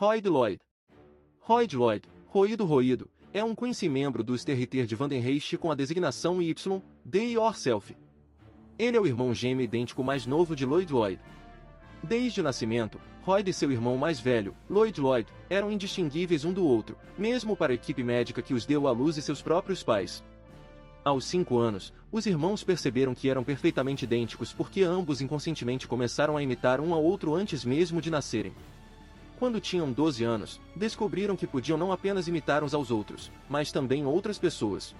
Royd Lloyd. Royd Lloyd, roído roído, é um Quincy membro do Sterriter de Vandenreich com a designação Y, de Yourself. Ele é o irmão gêmeo idêntico mais novo de Lloyd Lloyd. Desde o nascimento, Lloyd e seu irmão mais velho, Lloyd Lloyd, eram indistinguíveis um do outro, mesmo para a equipe médica que os deu à luz e seus próprios pais. Aos cinco anos, os irmãos perceberam que eram perfeitamente idênticos porque ambos inconscientemente começaram a imitar um ao outro antes mesmo de nascerem. Quando tinham 12 anos, descobriram que podiam não apenas imitar uns aos outros, mas também outras pessoas.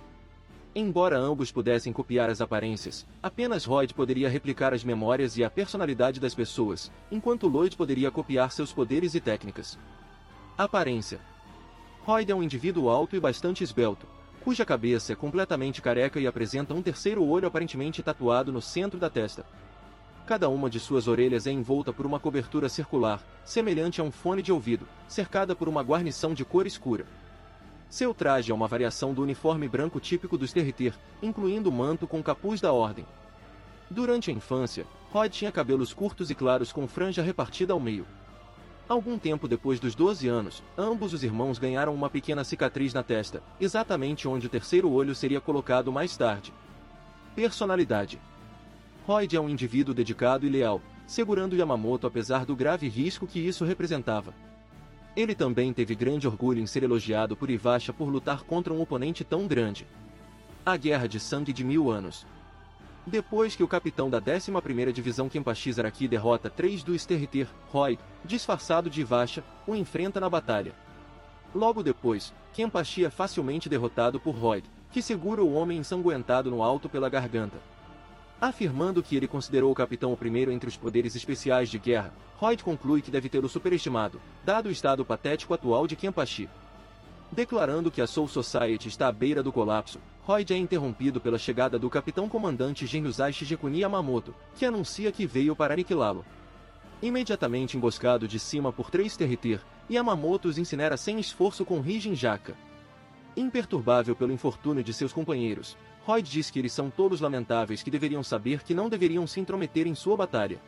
Embora ambos pudessem copiar as aparências, apenas Lloyd poderia replicar as memórias e a personalidade das pessoas, enquanto Lloyd poderia copiar seus poderes e técnicas. Aparência Lloyd é um indivíduo alto e bastante esbelto, cuja cabeça é completamente careca e apresenta um terceiro olho aparentemente tatuado no centro da testa. Cada uma de suas orelhas é envolta por uma cobertura circular, semelhante a um fone de ouvido, cercada por uma guarnição de cor escura. Seu traje é uma variação do uniforme branco típico dos Territer, incluindo o manto com capuz da ordem. Durante a infância, Rod tinha cabelos curtos e claros com franja repartida ao meio. Algum tempo depois dos 12 anos, ambos os irmãos ganharam uma pequena cicatriz na testa, exatamente onde o terceiro olho seria colocado mais tarde. Personalidade Royd é um indivíduo dedicado e leal, segurando Yamamoto apesar do grave risco que isso representava. Ele também teve grande orgulho em ser elogiado por Ivasha por lutar contra um oponente tão grande. A Guerra de Sangue de Mil Anos Depois que o capitão da 11ª Divisão Kenpachi Zaraki derrota três do Sterriter, Roy, disfarçado de Ivasha, o enfrenta na batalha. Logo depois, Kenpachi é facilmente derrotado por Roy, que segura o homem ensanguentado no alto pela garganta. Afirmando que ele considerou o capitão o primeiro entre os poderes especiais de guerra, Hoyt conclui que deve ter o superestimado, dado o estado patético atual de Kenpachi. Declarando que a Soul Society está à beira do colapso, Hoyt é interrompido pela chegada do capitão-comandante Genryusai Shigekuni Yamamoto, que anuncia que veio para aniquilá-lo. Imediatamente emboscado de cima por três Territer, Yamamoto os incinera sem esforço com Rijin Jaka. Imperturbável pelo infortúnio de seus companheiros, Royd diz que eles são todos lamentáveis que deveriam saber que não deveriam se intrometer em sua batalha.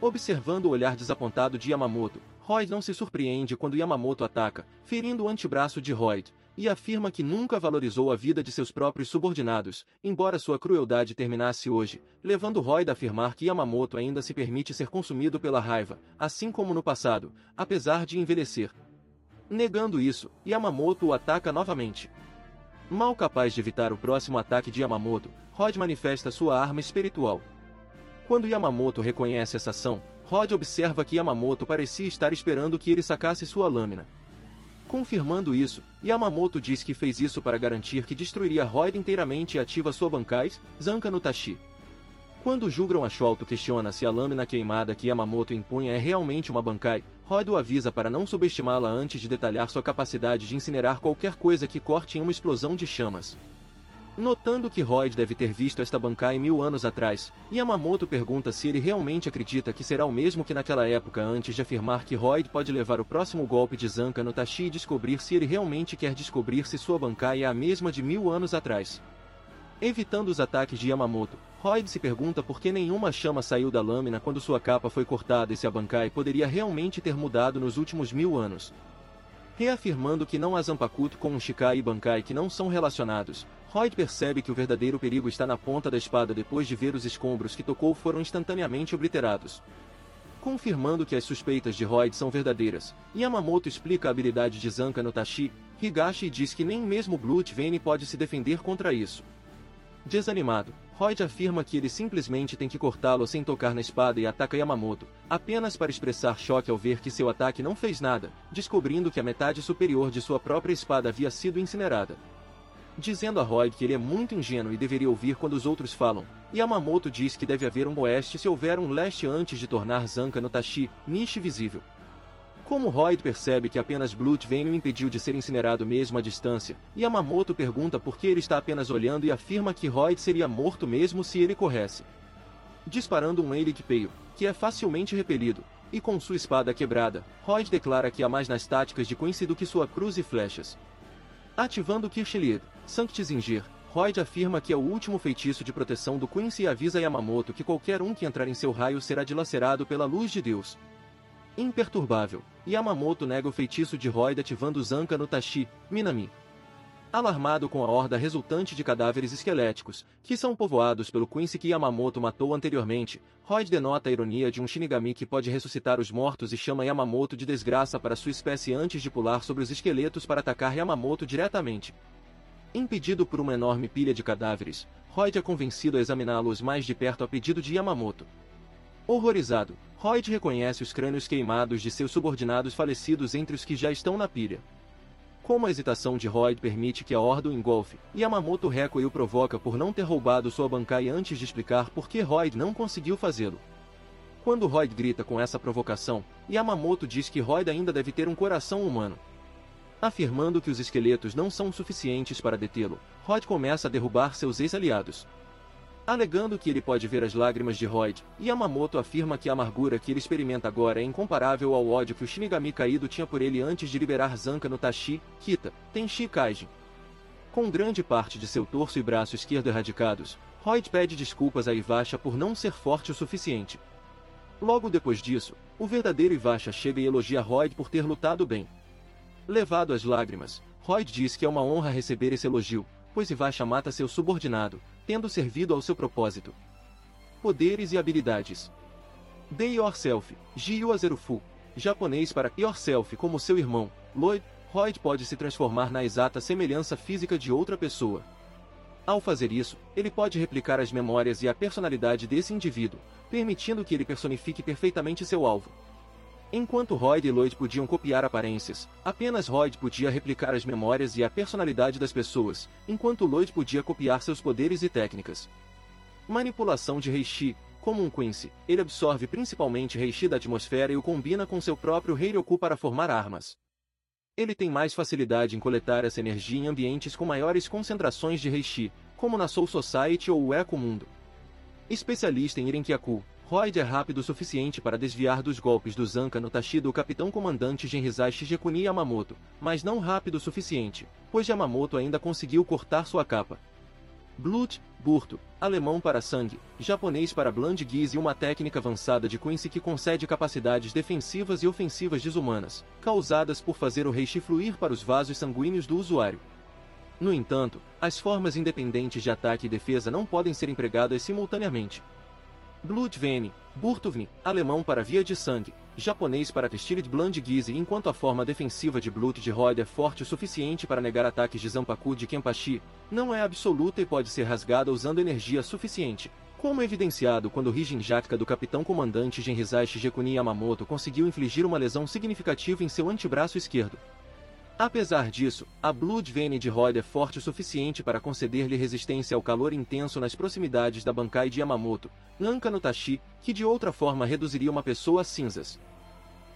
Observando o olhar desapontado de Yamamoto, Royd não se surpreende quando Yamamoto ataca, ferindo o antebraço de Royd, e afirma que nunca valorizou a vida de seus próprios subordinados, embora sua crueldade terminasse hoje, levando Royd a afirmar que Yamamoto ainda se permite ser consumido pela raiva, assim como no passado, apesar de envelhecer. Negando isso, Yamamoto o ataca novamente. Mal capaz de evitar o próximo ataque de Yamamoto, Rod manifesta sua arma espiritual, quando Yamamoto reconhece essa ação, Rod observa que Yamamoto parecia estar esperando que ele sacasse sua lâmina. Confirmando isso, Yamamoto diz que fez isso para garantir que destruiria Rod inteiramente e ativa sua bancais, Zanka no Tashi. Quando Jugron Ashwalto questiona se a lâmina queimada que Yamamoto impunha é realmente uma bancai, Rod o avisa para não subestimá-la antes de detalhar sua capacidade de incinerar qualquer coisa que corte em uma explosão de chamas. Notando que Royd deve ter visto esta bancai mil anos atrás, Yamamoto pergunta se ele realmente acredita que será o mesmo que naquela época antes de afirmar que Royd pode levar o próximo golpe de Zanka no Tashi e descobrir se ele realmente quer descobrir se sua bancai é a mesma de mil anos atrás. Evitando os ataques de Yamamoto, Royd se pergunta por que nenhuma chama saiu da lâmina quando sua capa foi cortada e se a bancai poderia realmente ter mudado nos últimos mil anos. Reafirmando que não há Zanpakuto com um Shikai e Bankai que não são relacionados, Royd percebe que o verdadeiro perigo está na ponta da espada depois de ver os escombros que tocou foram instantaneamente obliterados. Confirmando que as suspeitas de Royd são verdadeiras, Yamamoto explica a habilidade de Zanka no Tashi, Higashi diz que nem mesmo Bloodvein pode se defender contra isso. Desanimado, Royd afirma que ele simplesmente tem que cortá-lo sem tocar na espada e ataca Yamamoto, apenas para expressar choque ao ver que seu ataque não fez nada, descobrindo que a metade superior de sua própria espada havia sido incinerada dizendo a Roy que ele é muito ingênuo e deveria ouvir quando os outros falam. Yamamoto diz que deve haver um oeste se houver um leste antes de tornar Zanka no Tashi, niche visível. Como Roy percebe que apenas Blood vem o impediu de ser incinerado mesmo à distância, Yamamoto pergunta por que ele está apenas olhando e afirma que Roy seria morto mesmo se ele corresse. Disparando um Eilig Peio, que é facilmente repelido, e com sua espada quebrada, Roy declara que há mais nas táticas de Quincy do que sua cruz e flechas. Ativando Kirchlied, Sanctizingir, Royd afirma que é o último feitiço de proteção do Quincy e avisa Yamamoto que qualquer um que entrar em seu raio será dilacerado pela luz de Deus. Imperturbável, Yamamoto nega o feitiço de Royd ativando Zanka no Tashi, Minami. Alarmado com a horda resultante de cadáveres esqueléticos, que são povoados pelo Quincy que Yamamoto matou anteriormente, Royd denota a ironia de um Shinigami que pode ressuscitar os mortos e chama Yamamoto de desgraça para sua espécie antes de pular sobre os esqueletos para atacar Yamamoto diretamente. Impedido por uma enorme pilha de cadáveres, Royd é convencido a examiná-los mais de perto a pedido de Yamamoto. Horrorizado, Royd reconhece os crânios queimados de seus subordinados falecidos entre os que já estão na pilha. Como a hesitação de Royd permite que a horda o engolfe, Yamamoto o provoca por não ter roubado sua bancai antes de explicar por que Royd não conseguiu fazê-lo. Quando Royd grita com essa provocação, Yamamoto diz que Royd ainda deve ter um coração humano. Afirmando que os esqueletos não são suficientes para detê-lo, Royd começa a derrubar seus ex-aliados, Alegando que ele pode ver as lágrimas de Royd, Yamamoto afirma que a amargura que ele experimenta agora é incomparável ao ódio que o Shinigami caído tinha por ele antes de liberar Zanka no Tashi, Kita, Tenshi Kaijin. Com grande parte de seu torso e braço esquerdo erradicados, Royd pede desculpas a Ivasha por não ser forte o suficiente. Logo depois disso, o verdadeiro Ivasha chega e elogia Royd por ter lutado bem. Levado às lágrimas, Royd diz que é uma honra receber esse elogio, pois Ivasha mata seu subordinado, tendo servido ao seu propósito. Poderes e habilidades. Be Yourself, Jiyu Azerufu, japonês para Yourself como seu irmão, Lloyd, Royd pode se transformar na exata semelhança física de outra pessoa. Ao fazer isso, ele pode replicar as memórias e a personalidade desse indivíduo, permitindo que ele personifique perfeitamente seu alvo. Enquanto Royd e Lloyd podiam copiar aparências, apenas Royd podia replicar as memórias e a personalidade das pessoas, enquanto Lloyd podia copiar seus poderes e técnicas. Manipulação de Reishi. Como um Quincy, ele absorve principalmente Reishi da atmosfera e o combina com seu próprio Heiryoku para formar armas. Ele tem mais facilidade em coletar essa energia em ambientes com maiores concentrações de Reishi, como na Soul Society ou o Eco Mundo. Especialista em Irenkyaku, Royd é rápido o suficiente para desviar dos golpes do Zanka no Tashi do capitão-comandante Genrizai Shigekuni Yamamoto, mas não rápido o suficiente, pois Yamamoto ainda conseguiu cortar sua capa. Blut, burto, alemão para sangue, japonês para Bland Giz e uma técnica avançada de Quincy que concede capacidades defensivas e ofensivas desumanas, causadas por fazer o reishi fluir para os vasos sanguíneos do usuário. No entanto, as formas independentes de ataque e defesa não podem ser empregadas simultaneamente, Blutvene, Burtovni, alemão para via de sangue, japonês para Testirid Blandgize enquanto a forma defensiva de Blut de Rod é forte o suficiente para negar ataques de Zanpaku de Kenpachi, não é absoluta e pode ser rasgada usando energia suficiente. Como evidenciado quando Rijin Jatka do capitão comandante Genrizai Shigekuni Yamamoto conseguiu infligir uma lesão significativa em seu antebraço esquerdo. Apesar disso, a Blood Vein de Rod é forte o suficiente para conceder-lhe resistência ao calor intenso nas proximidades da Bankai de Yamamoto, Nanka no Tashi, que de outra forma reduziria uma pessoa a cinzas.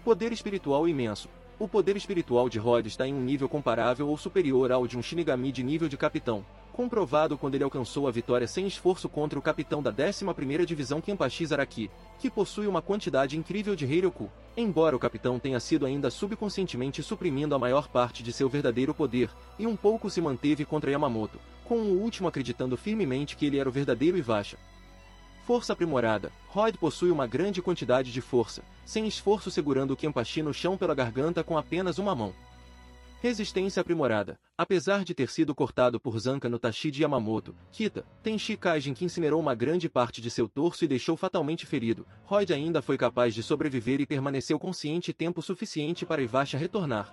Poder espiritual imenso. O poder espiritual de Rod está em um nível comparável ou superior ao de um Shinigami de nível de capitão, comprovado quando ele alcançou a vitória sem esforço contra o capitão da 11ª Divisão Kenpachi Zaraki, que possui uma quantidade incrível de Heiryoku, embora o capitão tenha sido ainda subconscientemente suprimindo a maior parte de seu verdadeiro poder, e um pouco se manteve contra Yamamoto, com o último acreditando firmemente que ele era o verdadeiro Ivasha. Força aprimorada. Royd possui uma grande quantidade de força, sem esforço segurando o Kenpachi no chão pela garganta com apenas uma mão. Resistência aprimorada. Apesar de ter sido cortado por Zanka no Tashi de Yamamoto, Kita, Tenshi Kaijin que incinerou uma grande parte de seu torso e deixou fatalmente ferido, Royd ainda foi capaz de sobreviver e permaneceu consciente tempo suficiente para Ivasha retornar.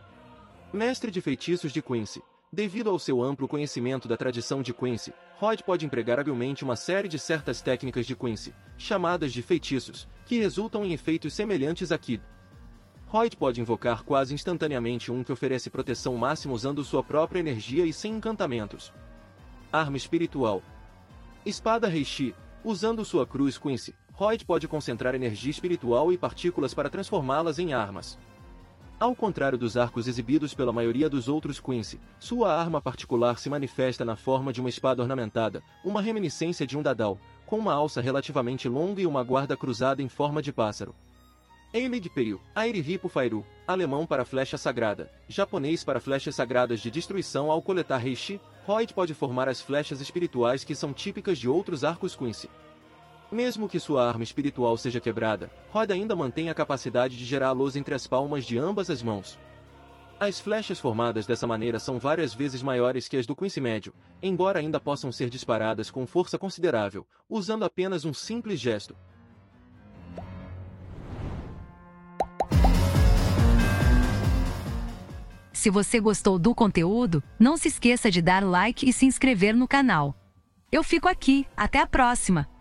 Mestre de feitiços de Quincy. Devido ao seu amplo conhecimento da tradição de Quincy, Royd pode empregar habilmente uma série de certas técnicas de Quincy, chamadas de feitiços, que resultam em efeitos semelhantes a Kid. Royd pode invocar quase instantaneamente um que oferece proteção máxima usando sua própria energia e sem encantamentos. Arma espiritual. Espada Reishi. Usando sua cruz Quincy, Royd pode concentrar energia espiritual e partículas para transformá-las em armas. Ao contrário dos arcos exibidos pela maioria dos outros Quincy, sua arma particular se manifesta na forma de uma espada ornamentada, uma reminiscência de um dadal, com uma alça relativamente longa e uma guarda cruzada em forma de pássaro. Eimig Perio, Airivipo Fairu, alemão para flecha sagrada, japonês para flechas sagradas de destruição ao coletar Reishi, Royd pode formar as flechas espirituais que são típicas de outros arcos Quincy. Mesmo que sua arma espiritual seja quebrada, Rod ainda mantém a capacidade de gerar luz entre as palmas de ambas as mãos. As flechas formadas dessa maneira são várias vezes maiores que as do Quincy médio, embora ainda possam ser disparadas com força considerável, usando apenas um simples gesto. Se você gostou do conteúdo, não se esqueça de dar like e se inscrever no canal. Eu fico aqui, até a próxima!